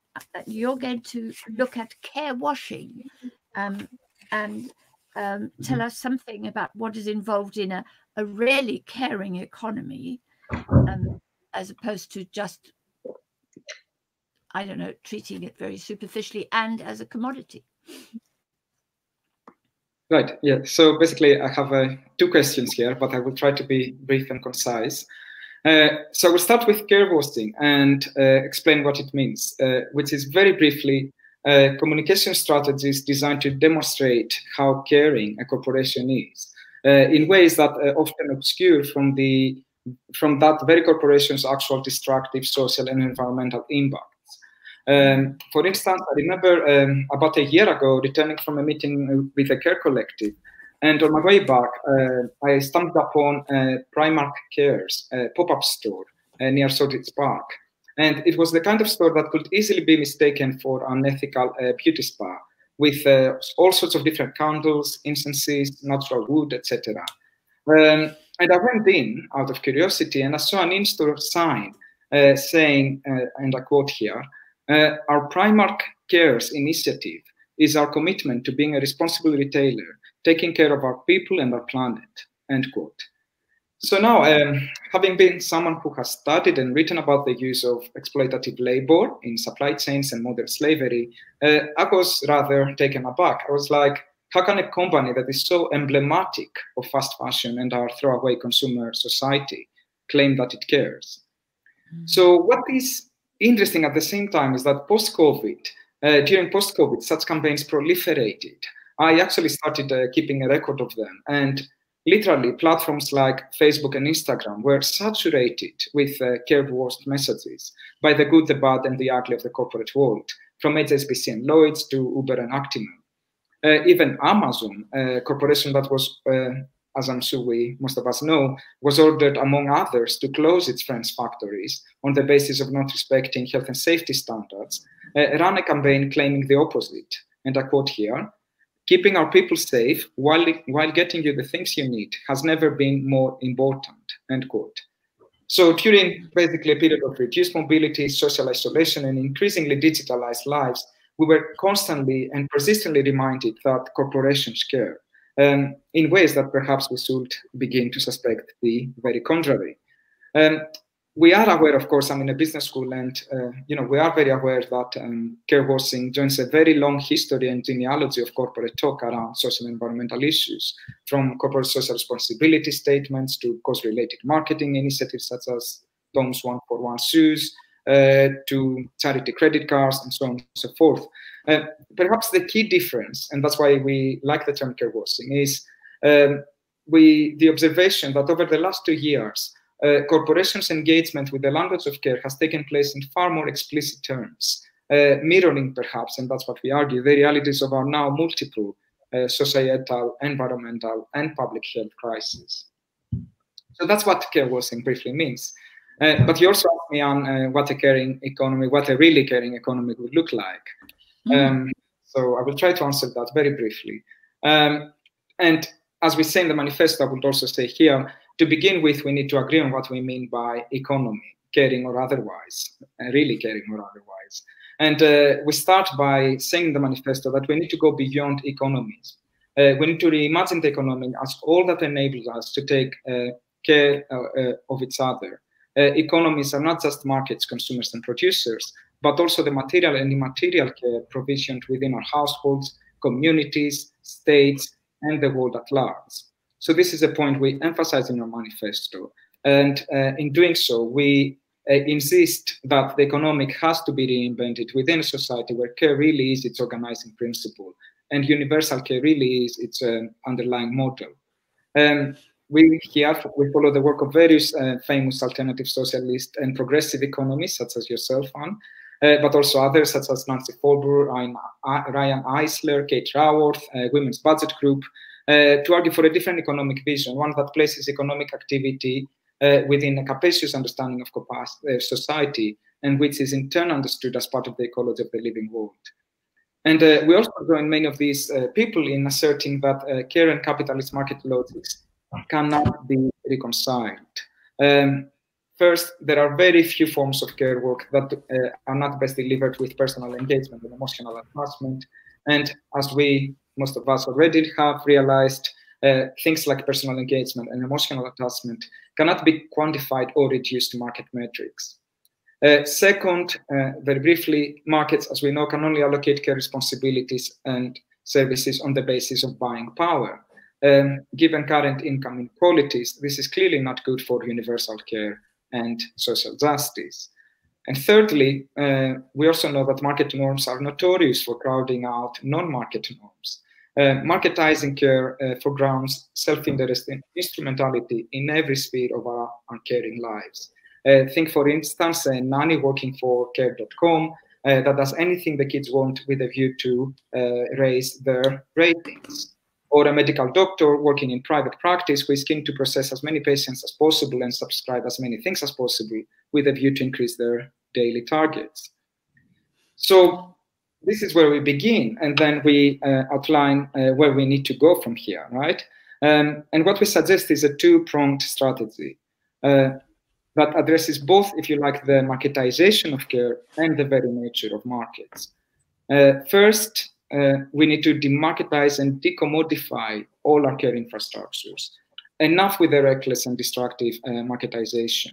you're going to look at care washing um, and um, tell us something about what is involved in a, a really caring economy as opposed to just, I don't know, treating it very superficially and as a commodity. Right. Yeah. So basically, I have uh, two questions here, but I will try to be brief and concise. Uh, so we'll start with care washing and uh, explain what it means, uh, which is very briefly uh, communication strategies designed to demonstrate how caring a corporation is uh, in ways that are often obscure from the from that very corporation's actual destructive social and environmental impacts. Um, for instance, I remember um, about a year ago returning from a meeting with a care collective and on my way back, uh, I stumbled upon uh, Primark Cares, a pop-up store uh, near Shoreditch Park. And it was the kind of store that could easily be mistaken for an ethical uh, beauty spa with uh, all sorts of different candles, incenses, natural wood, etc. Um, and I went in out of curiosity and I saw an in-store sign uh, saying, and I quote here, our Primark Cares initiative is our commitment to being a responsible retailer taking care of our people and our planet, end quote. So now, um, having been someone who has studied and written about the use of exploitative labor in supply chains and modern slavery, uh, I was rather taken aback. I was like, how can a company that is so emblematic of fast fashion and our throwaway consumer society claim that it cares? Mm. So what is interesting at the same time is that post-COVID, uh, during post-COVID, such campaigns proliferated. I actually started uh, keeping a record of them. And literally, platforms like Facebook and Instagram were saturated with uh, worst messages by the good, the bad, and the ugly of the corporate world, from HSBC and Lloyds to Uber and Actimel. Uh, even Amazon, a corporation that was, uh, as I'm sure we most of us know, was ordered, among others, to close its French factories on the basis of not respecting health and safety standards, uh, ran a campaign claiming the opposite. And I quote here Keeping our people safe while, while getting you the things you need has never been more important, end quote. So during basically a period of reduced mobility, social isolation, and increasingly digitalized lives, we were constantly and persistently reminded that corporations care um, in ways that perhaps we should begin to suspect the very contrary. Um, we are aware, of course, I'm in a business school, and uh, you know we are very aware that um, care washing joins a very long history and genealogy of corporate talk around social and environmental issues, from corporate social responsibility statements to cause-related marketing initiatives such as Tom's One for One shoes, uh, to charity credit cards, and so on and so forth. Uh, perhaps the key difference, and that's why we like the term care washing, is um, we the observation that over the last two years uh, corporations' engagement with the language of care has taken place in far more explicit terms, uh, mirroring perhaps, and that's what we argue, the realities of our now multiple uh, societal, environmental, and public health crises. So that's what care washing briefly means. Uh, but you also asked me on uh, what a caring economy, what a really caring economy would look like. Mm. Um, so I will try to answer that very briefly. Um, and as we say in the manifesto, I would also say here, to begin with, we need to agree on what we mean by economy, caring or otherwise, uh, really caring or otherwise. And uh, we start by saying in the manifesto that we need to go beyond economies. Uh, we need to reimagine the economy as all that enables us to take uh, care uh, uh, of each other. economies are not just markets, consumers, and producers, but also the material and immaterial care provisioned within our households, communities, states, and the world at large. So this is a point we emphasize in our manifesto. And uh, in doing so, we uh, insist that the economic has to be reinvented within a society where care really is its organizing principle and universal care really is its uh, underlying model. Um, we here we follow the work of various uh, famous alternative socialist and progressive economists such as yourself, Ann, but also others such as Nancy Folbre, Riane Eisler, Kate Raworth, uh, Women's Budget Group, uh, to argue for a different economic vision, one that places economic activity uh, within a capacious understanding of uh, society and which is in turn understood as part of the ecology of the living world. And uh, we also join many of these uh, people in asserting that uh, care and capitalist market logics cannot be reconciled. Um, first, there are very few forms of care work that are not best delivered with personal engagement and emotional attachment. And as we most of us already have realized uh, things like personal engagement and emotional attachment cannot be quantified or reduced to market metrics. Uh, second, uh, very briefly, markets, as we know, can only allocate care responsibilities and services on the basis of buying power. Um, given current income inequalities, this is clearly not good for universal care and social justice. And thirdly, uh, we also know that market norms are notorious for crowding out non-market norms. Uh, marketizing care uh, for grounds self-interest and instrumentality in every sphere of our, our caring lives. Uh, think, for instance, a nanny working for care.com uh, that does anything the kids want with a view to uh, raise their ratings. Or a medical doctor working in private practice who is keen to process as many patients as possible and subscribe as many things as possible with a view to increase their daily targets. So this is where we begin, and then we uh, outline uh, where we need to go from here, right? Um, and what we suggest is a two-pronged strategy uh, that addresses both, if you like, the marketization of care and the very nature of markets. Uh, first, uh, we need to demarketize and decommodify all our care infrastructures. Enough with the reckless and destructive uh, marketization.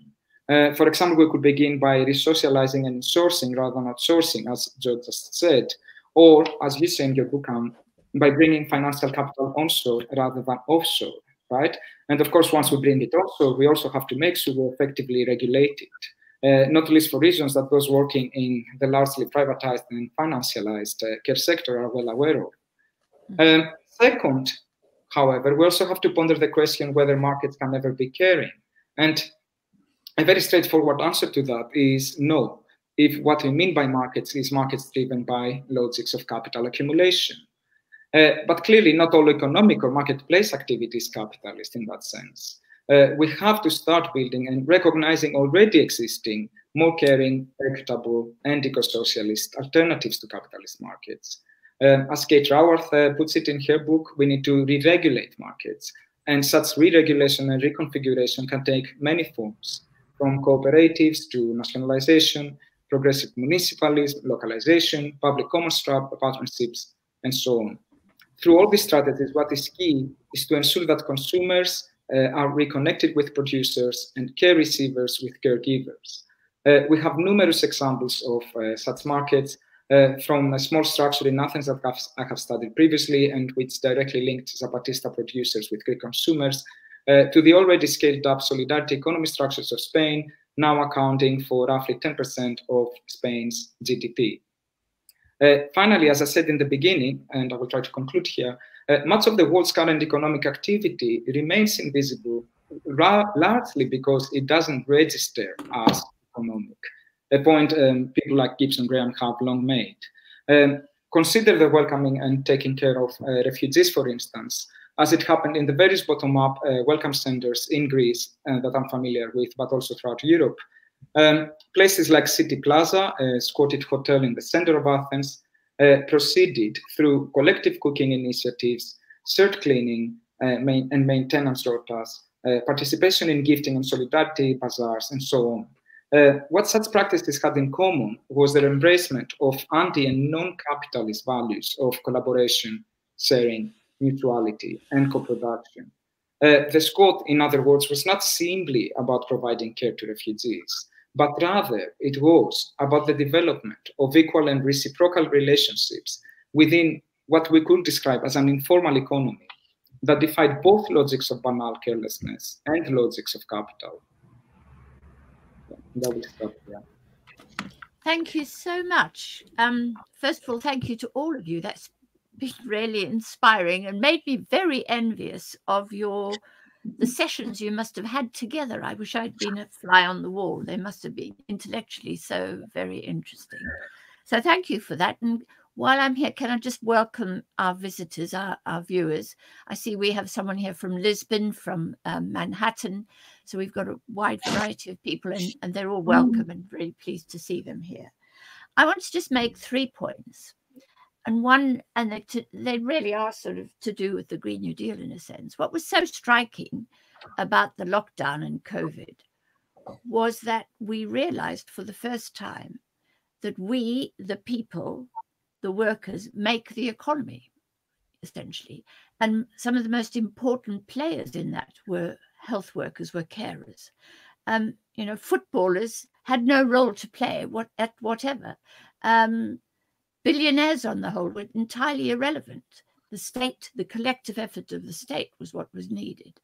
Uh, for example, we could begin by resocializing and sourcing rather than outsourcing, as Jo just said, or as you say in your book, um, by bringing financial capital onshore rather than offshore, right? And of course, once we bring it onshore, we also have to make sure we effectively regulate it, uh, not least for reasons that those working in the largely privatized and financialized uh, care sector are well aware of. Um, second, however, we also have to ponder the question whether markets can ever be caring. And a very straightforward answer to that is no. If what we mean by markets is markets driven by logics of capital accumulation. Uh, but clearly, not all economic or marketplace activity is capitalist in that sense. Uh, we have to start building and recognizing already existing, more caring, equitable, and eco-socialist alternatives to capitalist markets. Uh, as Kate Raworth uh, puts it in her book, we need to re-regulate markets. And such re-regulation and reconfiguration can take many forms from cooperatives to nationalization, progressive municipalism, localization, public common partnerships, and so on. Through all these strategies, what is key is to ensure that consumers uh, are reconnected with producers and care receivers with caregivers. Uh, we have numerous examples of uh, such markets uh, from a small structure in Athens that I have studied previously and which directly linked Zapatista producers with Greek consumers uh, to the already scaled up solidarity economy structures of Spain, now accounting for roughly 10% of Spain's GDP. Uh, finally, as I said in the beginning, and I will try to conclude here, uh, much of the world's current economic activity remains invisible largely because it doesn't register as economic, a point um, people like Gibson Graham have long made. Um, consider the welcoming and taking care of uh, refugees, for instance as it happened in the various bottom-up uh, welcome centers in Greece uh, that I'm familiar with, but also throughout Europe. Um, places like City Plaza, a squatted hotel in the center of Athens, uh, proceeded through collective cooking initiatives, cert cleaning uh, main and maintenance rotas, uh, participation in gifting and solidarity bazaars, and so on. Uh, what such practices had in common was their embracement of anti and non-capitalist values of collaboration, sharing, mutuality, and co-production. Uh, the Scot, in other words, was not simply about providing care to refugees, but rather it was about the development of equal and reciprocal relationships within what we could describe as an informal economy that defied both logics of banal carelessness and logics of capital. That will stop there. Thank you so much. Um, first of all, thank you to all of you. That's been really inspiring and made me very envious of your the sessions you must have had together. I wish I'd been a fly on the wall. They must have been intellectually so very interesting. So thank you for that. And while I'm here, can I just welcome our visitors, our, our viewers? I see we have someone here from Lisbon, from um, Manhattan. So we've got a wide variety of people and, and they're all welcome and really pleased to see them here. I want to just make three points and one and they, to, they really are sort of to do with the green new deal in a sense. What was so striking about the lockdown and covid was that we realized for the first time that we the people the workers make the economy essentially. And some of the most important players in that were health workers were carers. Um, you know footballers had no role to play what at whatever. Um, Billionaires, on the whole, were entirely irrelevant. The state, the collective effort of the state was what was needed.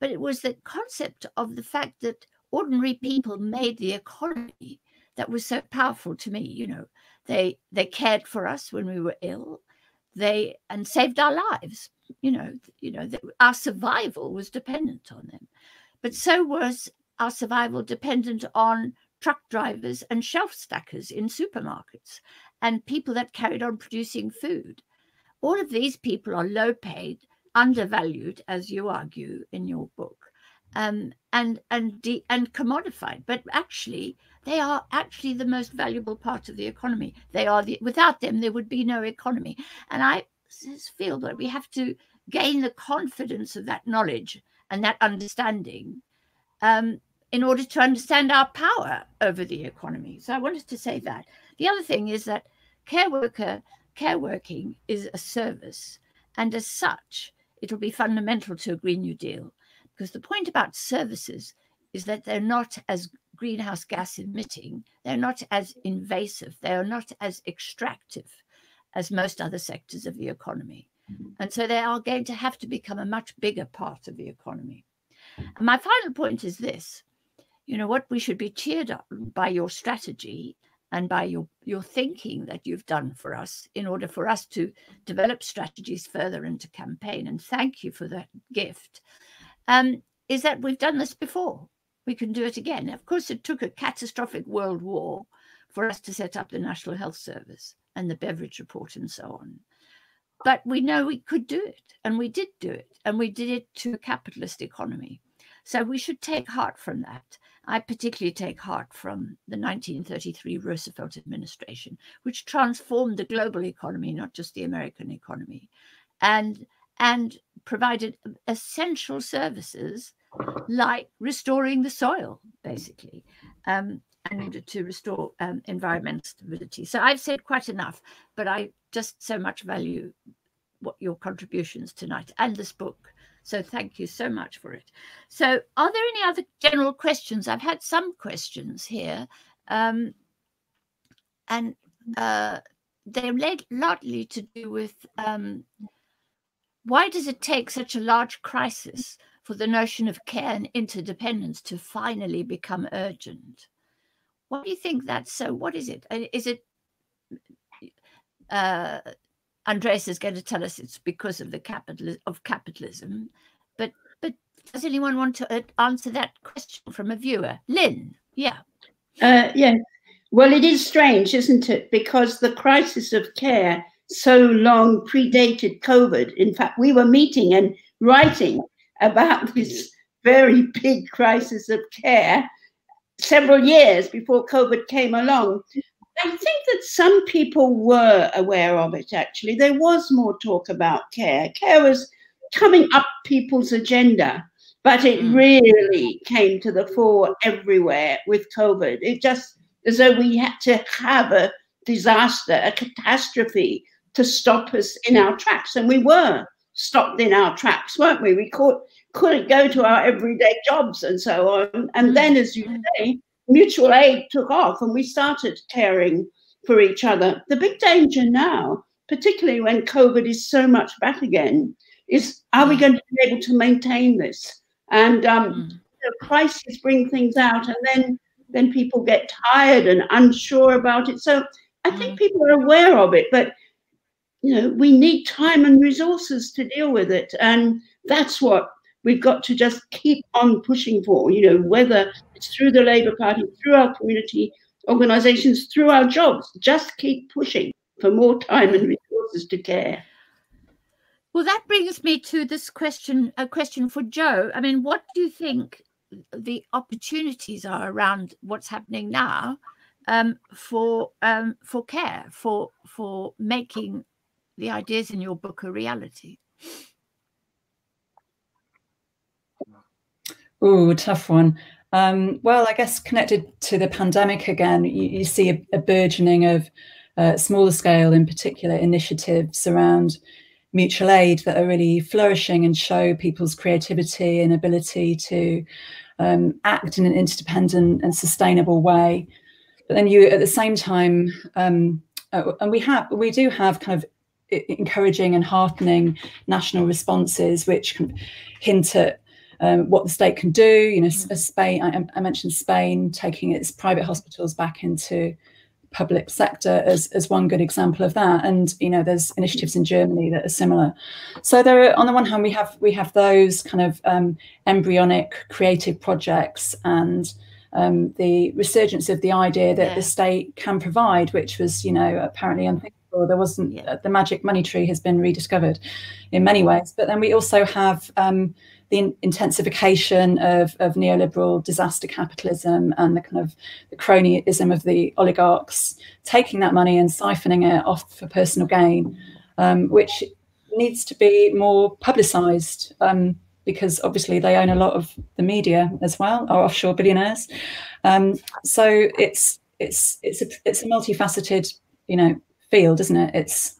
But it was the concept of the fact that ordinary people made the economy that was so powerful to me. You know, they they cared for us when we were ill, they and saved our lives. You know, you know, our survival was dependent on them, but so was our survival dependent on truck drivers and shelf stackers in supermarkets and people that carried on producing food. All of these people are low paid, undervalued, as you argue in your book, um, and and de- and commodified. But actually, they are actually the most valuable part of the economy. They are the without them there would be no economy. And I feel that we have to gain the confidence of that knowledge and that understanding um, in order to understand our power over the economy. So I wanted to say that. The other thing is that care worker care working is a service, and as such, it will be fundamental to a Green New Deal because the point about services is that they're not as greenhouse gas emitting, they're not as invasive, they are not as extractive as most other sectors of the economy. Mm-hmm. And so they are going to have to become a much bigger part of the economy. And my final point is this you know, what we should be cheered up by your strategy and by your, your thinking that you've done for us in order for us to develop strategies further into campaign. And thank you for that gift. Um, is that we've done this before. We can do it again. Of course, it took a catastrophic world war for us to set up the National Health Service and the Beveridge Report and so on. But we know we could do it, and we did do it, and we did it to a capitalist economy. So we should take heart from that. I particularly take heart from the 1933 Roosevelt administration, which transformed the global economy, not just the American economy, and and provided essential services like restoring the soil, basically, um, and to restore um, environmental stability. So I've said quite enough, but I just so much value what your contributions tonight and this book. So thank you so much for it. So are there any other general questions? I've had some questions here. Um, and uh, they're largely to do with um, why does it take such a large crisis for the notion of care and interdependence to finally become urgent? Why do you think that's so? What is it? Uh, it uh, Andreas is going to tell us it's because of the capital of capitalism, but but does anyone want to uh, answer that question from a viewer? Lynne, yeah, uh, yeah. Well, it is strange, isn't it? Because the crisis of care so long predated COVID. In fact, we were meeting and writing about this very big crisis of care several years before COVID came along. I think that some people were aware of it, actually. There was more talk about care. Care was coming up people's agenda, but it mm. really came to the fore everywhere with COVID. It just as though we had to have a disaster, a catastrophe to stop us in our tracks. And we were stopped in our tracks, weren't we? We could, couldn't go to our everyday jobs and so on. And mm. then, as you mm. say, mutual aid took off and we started caring for each other. The big danger now, particularly when COVID is so much back again, is are we mm. going to be able to maintain this? And um, mm. crises bring things out, and then then people get tired and unsure about it. So I think mm. people are aware of it, but you know we need time and resources to deal with it, and that's what we've got to just keep on pushing for, you know, whether it's through the Labour Party, through our community organisations, through our jobs, just keep pushing for more time and resources to care. Well, that brings me to this question, a question for Jo. I mean, what do you think the opportunities are around what's happening now um, for um, for care, for for making the ideas in your book a reality? Oh, tough one. Um, well, I guess connected to the pandemic again, you, you see a, a, burgeoning of uh, smaller scale, in particular, initiatives around mutual aid that are really flourishing and show people's creativity and ability to um, act in an interdependent and sustainable way. But then you, at the same time, um, uh, and we have, we do have kind of encouraging and heartening national responses, which hint at um, what the state can do. You know, mm. Spain. I, I, mentioned Spain taking its private hospitals back into public sector as, as one good example of that. And you know, there's initiatives in Germany that are similar. So there are, on the one hand, we have we have those kind of um, embryonic creative projects and um, the resurgence of the idea that yeah. the state can provide, which was, you know, apparently unthinkable. There wasn't yeah. the magic money tree has been rediscovered in many ways. But then we also have um, the intensification of, of neoliberal disaster capitalism and the kind of the cronyism of the oligarchs taking that money and siphoning it off for personal gain, um, which needs to be more publicized. Um, because obviously they own a lot of the media as well, are offshore billionaires. Um, so it's it's it's a it's a multifaceted you know field, isn't it? It's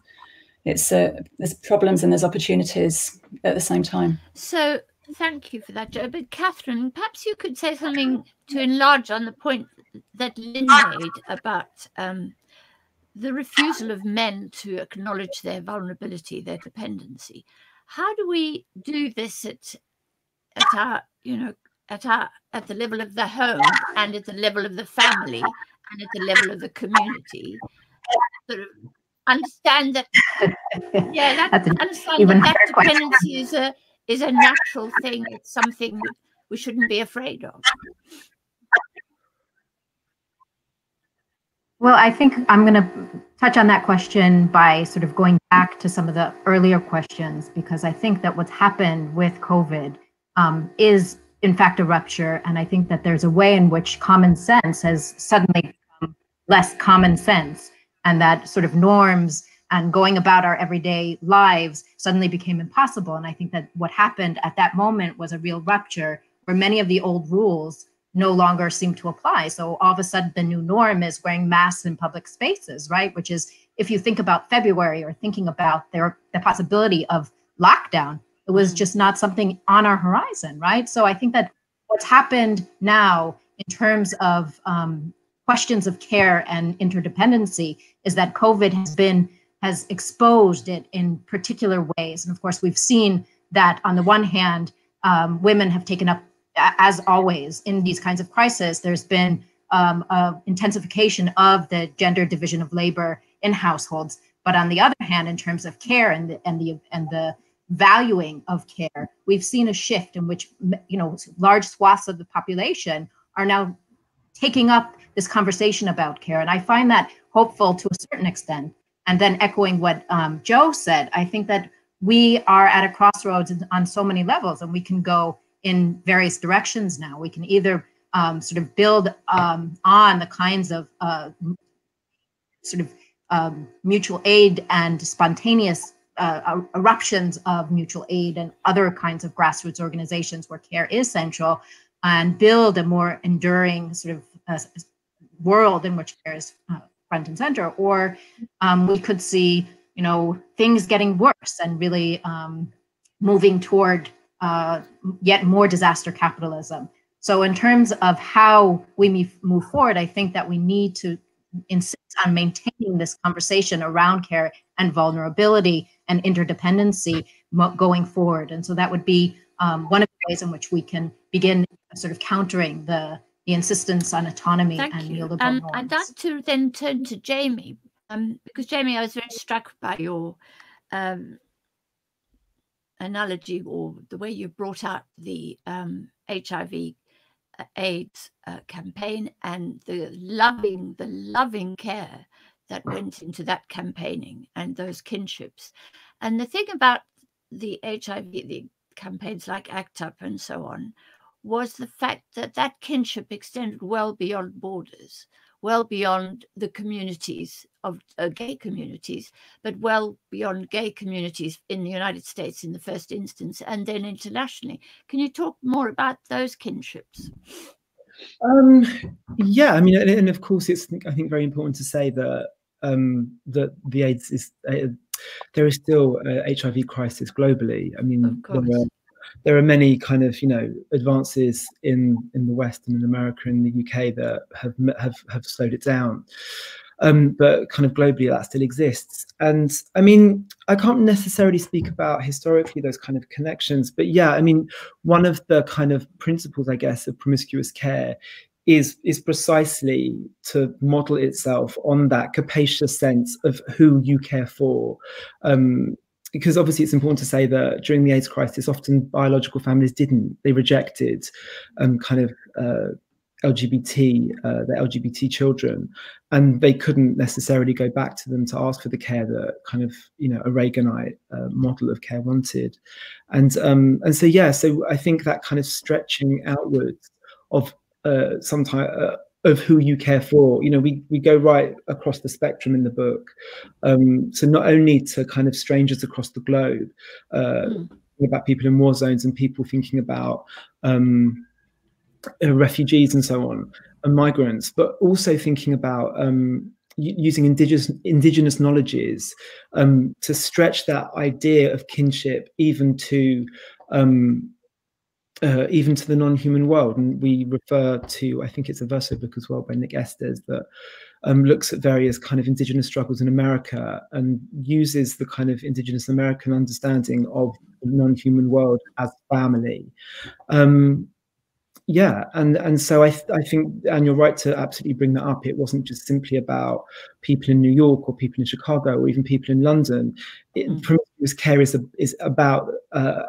it's a, there's problems and there's opportunities at the same time. So thank you for that, Jo. But Catherine, perhaps you could say something to enlarge on the point that Lynne made about um, the refusal of men to acknowledge their vulnerability, their dependency. How do we do this at at our you know at our at the level of the home and at the level of the family and at the level of the community? Sort of understand that yeah that, understand that, that dependency is a is a natural thing. It's something we shouldn't be afraid of. Well i think i'm going to touch on that question by sort of going back to some of the earlier questions because I think that what's happened with COVID um, is in fact a rupture, and I think that there's a way in which common sense has suddenly become less common sense, and that sort of norms and going about our everyday lives suddenly became impossible. And I think that what happened at that moment was a real rupture where many of the old rules no longer seem to apply. So all of a sudden, the new norm is wearing masks in public spaces, right? Which is, if you think about February or thinking about their, the possibility of lockdown, it was just not something on our horizon, right? So I think that what's happened now in terms of um, questions of care and interdependency is that COVID has been has exposed it in particular ways, and of course we've seen that on the one hand, um, women have taken up as always in these kinds of crises, there's been um, a intensification of the gender division of labor in households. But on the other hand, in terms of care and the, and the and the valuing of care, we've seen a shift in which you know large swaths of the population are now taking up this conversation about care, and I find that hopeful to a certain extent. And then echoing what um, Jo said, I think that we are at a crossroads on so many levels, and we can go in various directions now. We can either um, sort of build um, on the kinds of uh, sort of um, mutual aid and spontaneous uh, eruptions of mutual aid and other kinds of grassroots organizations where care is central and build a more enduring sort of uh, world in which care is uh, front and center or um, we could see you know things getting worse and really um, moving toward uh, yet more disaster capitalism. So, in terms of how we move forward, I think that we need to insist on maintaining this conversation around care and vulnerability and interdependency going forward. And so that would be um, one of the ways in which we can begin sort of countering the the insistence on autonomy Thank and you. neoliberal um, norms. I'd like to then turn to Jamie, um, because Jamie, I was very struck by your um, analogy or the way you brought out the um, HIV uh, AIDS uh, campaign and the loving, the loving care that went into that campaigning and those kinships. And the thing about the HIV, the campaigns like ACT UP and so on, was the fact that that kinship extended well beyond borders well beyond the communities of uh, gay communities, but well beyond gay communities in the United States in the first instance, and then internationally. Can you talk more about those kinships? Um, yeah, I mean, and, and, of course, it's I think very important to say that um, that the AIDS is uh, there is still a HIV crisis globally. I mean, there are, there are many kind of you know advances in in the West and in America and the UK that have have have slowed it down. um, but kind of globally that still exists. And I mean, I can't necessarily speak about historically those kind of connections, but yeah, I mean, one of the kind of principles, I guess, of promiscuous care is is precisely to model itself on that capacious sense of who you care for. Um, because obviously it's important to say that during the AIDS crisis, often biological families didn't; they rejected um, kind of uh, LGBT, uh, the LGBT children, and they couldn't necessarily go back to them to ask for the care that kind of you know a Reaganite uh, model of care wanted, and um, and so yeah, so I think that kind of stretching outwards of uh, sometimes uh, of who you care for. You know, we we go right across the spectrum in the book. Um, so not only to kind of strangers across the globe, uh, mm. about people in war zones and people thinking about um, uh, refugees and so on, and migrants, but also thinking about um, using indigenous indigenous knowledges um, to stretch that idea of kinship even to um, uh, even to the non-human world. And we refer to, I think it's a Verso book as well by Nick Estes that um, looks at various kind of indigenous struggles in America and uses the kind of indigenous American understanding of the non-human world as family. Um, yeah, and and so I th- I think, and you're right to absolutely bring that up. It wasn't just simply about people in New York or people in Chicago or even people in London. It, mm. Care is a, is about uh,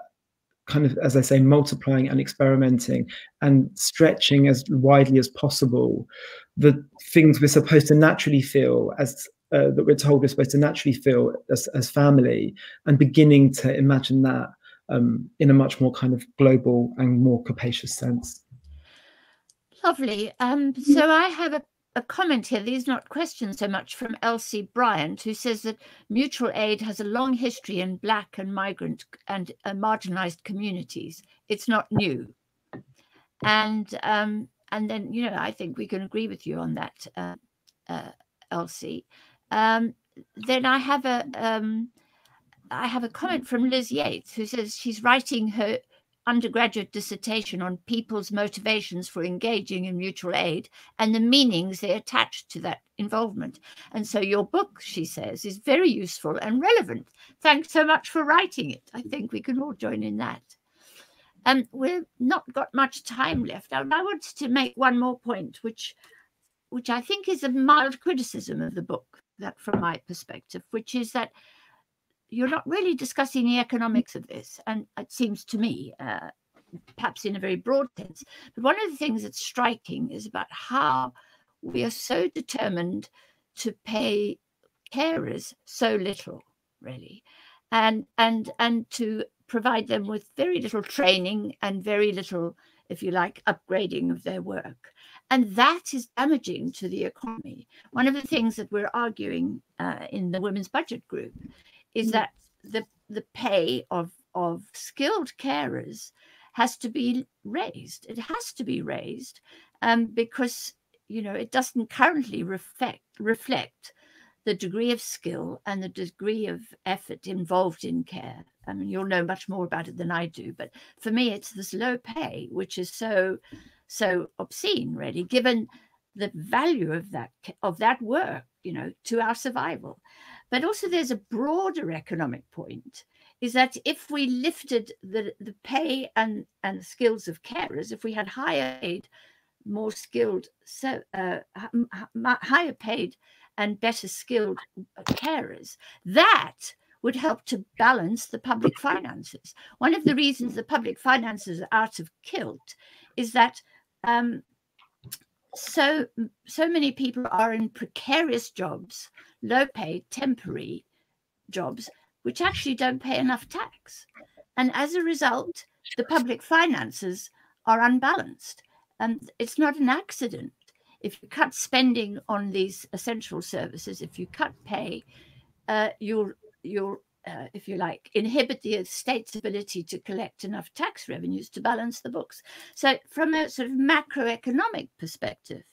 kind of, as I say, multiplying and experimenting and stretching as widely as possible the things we're supposed to naturally feel as uh, that we're told we're supposed to naturally feel as, as family and beginning to imagine that um, in a much more kind of global and more capacious sense. Lovely. Um, so I have a a comment here, these not questions so much from Elsie Bryant, who says that mutual aid has a long history in Black and migrant and uh, marginalized communities. It's not new. And um, and then, you know, I think we can agree with you on that, uh, uh, Elsie. Um, then I have a um, I have a comment from Liz Yates, who says she's writing her undergraduate dissertation on people's motivations for engaging in mutual aid and the meanings they attach to that involvement. And so your book, she says, is very useful and relevant. Thanks so much for writing it. I think we can all join in that. And um, we've not got much time left. I wanted to make one more point, which which I think is a mild criticism of the book, that from my perspective, which is that you're not really discussing the economics of this. And it seems to me, uh, perhaps in a very broad sense, but one of the things that's striking is about how we are so determined to pay carers so little, really, and and and to provide them with very little training and very little, if you like, upgrading of their work. And that is damaging to the economy. One of the things that we're arguing uh, in the Women's Budget Group is mm. that the the pay of of skilled carers has to be raised. It has to be raised um, because you know it doesn't currently reflect reflect the degree of skill and the degree of effort involved in care. I mean, you'll know much more about it than I do, but for me, it's this low pay which is so so obscene, really, given the value of that of that work, you know, to our survival. But also, there's a broader economic point is that if we lifted the, the pay and, and skills of carers, if we had higher paid, more skilled, so, uh, higher paid and better skilled carers, that would help to balance the public finances. One of the reasons the public finances are out of kilt is that um, so so many people are in precarious jobs low paid temporary jobs which actually don't pay enough tax. And as a result the public finances are unbalanced. And it's not an accident. If you cut spending on these essential services if you cut pay uh, you'll you'll uh, if you like, inhibit the state's ability to collect enough tax revenues to balance the books. So, from a sort of macroeconomic perspective,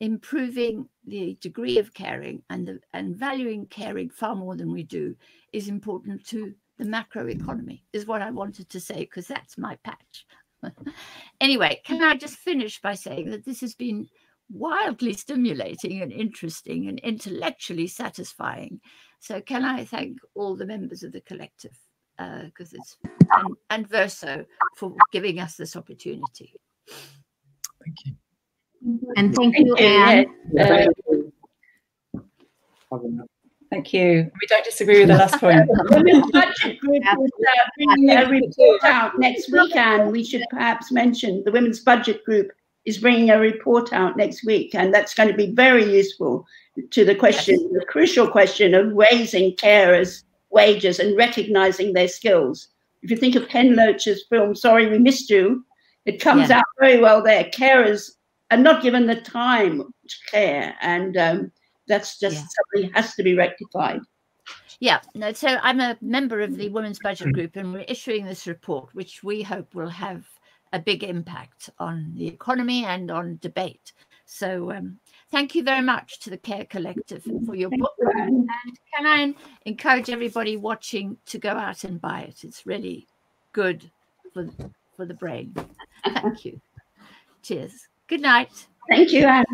improving the degree of caring and the, and valuing caring far more than we do is important to the macroeconomy. Is what I wanted to say because that's my patch. anyway, can I just finish by saying that this has been wildly stimulating and interesting and intellectually satisfying. So, can I thank all the members of the collective because uh, it's and, and Verso for giving us this opportunity. Thank you. And thank, thank you, Ann. Uh, Thank you. We don't disagree with the last point. Women's Budget Group is uh, bringing a report out next week, and we should perhaps mention the Women's Budget Group is bringing a report out next week, and that's going to be very useful to the question, yes. the crucial question of raising carers' wages and recognizing their skills. If you think of Ken Loach's film, Sorry We Missed You, it comes yeah. out very well there. Carers are not given the time to care, and um, that's just yeah. something has to be rectified. Yeah, no, so I'm a member of the Women's Budget Group, and we're issuing this report, which we hope will have a big impact on the economy and on debate. So, um, thank you very much to the Care Collective for your book. And can I encourage everybody watching to go out and buy it? It's really good for, for the brain. Thank you. Cheers. Good night. Thank you, Ann.